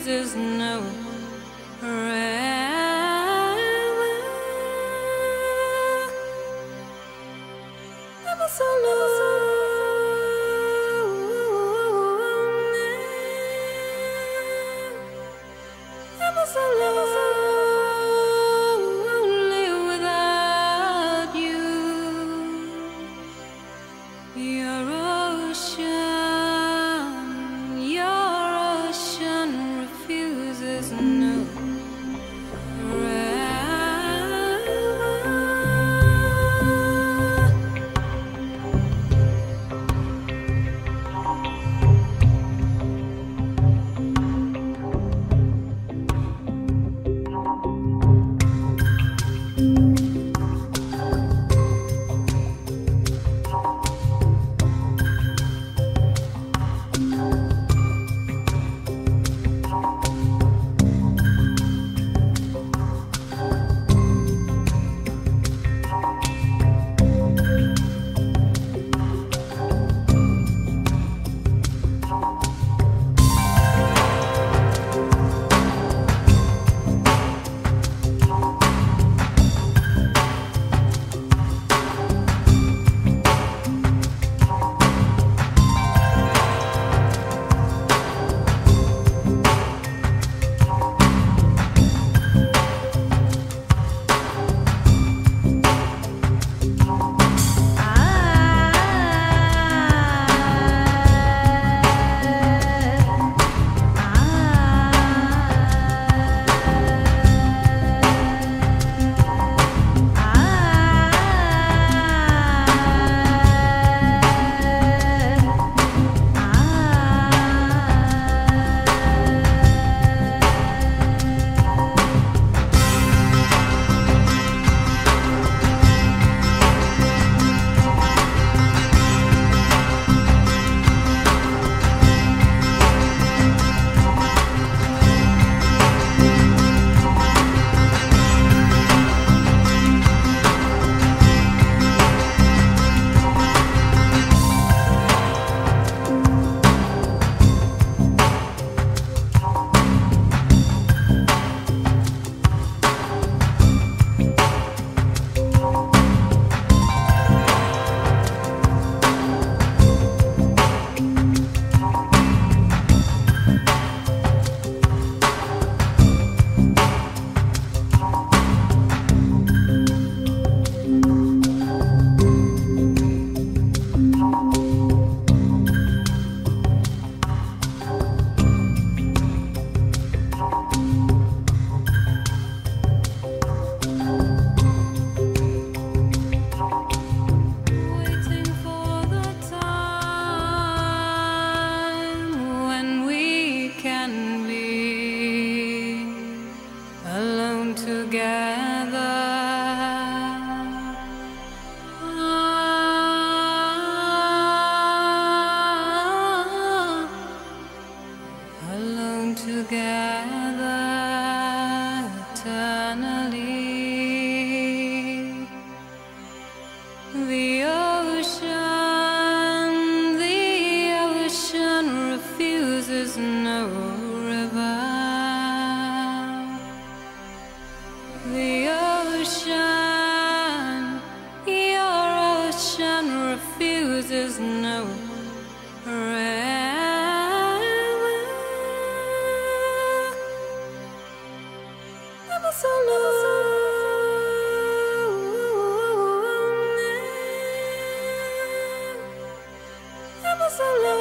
refuses no river. Never so lonely. Never so lonely Alone together eternally. The ocean, your ocean refuses no river. Never so lonely. Never so lonely.